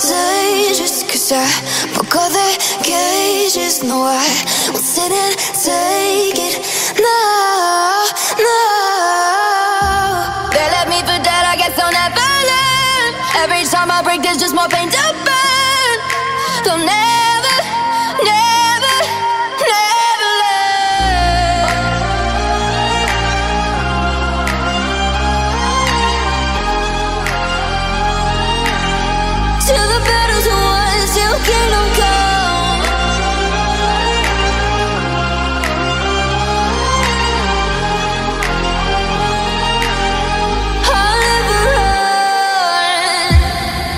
I'm cause I broke all the cages No, I won't sit and take it. No, no. They left me for dead, I guess I'll never learn. Every time I break, there's just more pain to burn. Never, never,